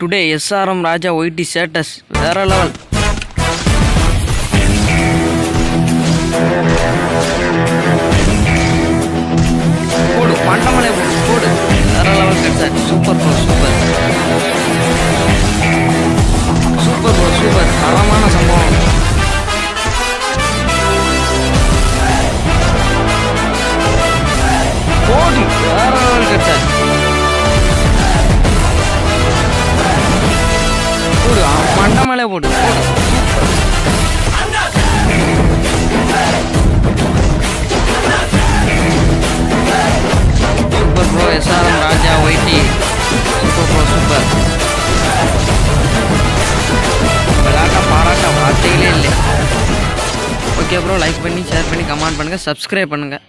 Today SRM Raja YT status வேற level போடு மண்டமலை போடு வேற லெவல் கிடைச்சார் சூப்பர் ப்ரோ சூப்பர் மேலே போடு. Super bro SRM Raja YT super bro super விளாட்டா பாராட்ட வார்த்தைகளே இல்லை. ஓகே ப்ரோ லைக் பண்ணி ஷேர் பண்ணி கமெண்ட் பண்ணுங்கள் சப்ஸ்கிரைப் பண்ணுங்கள்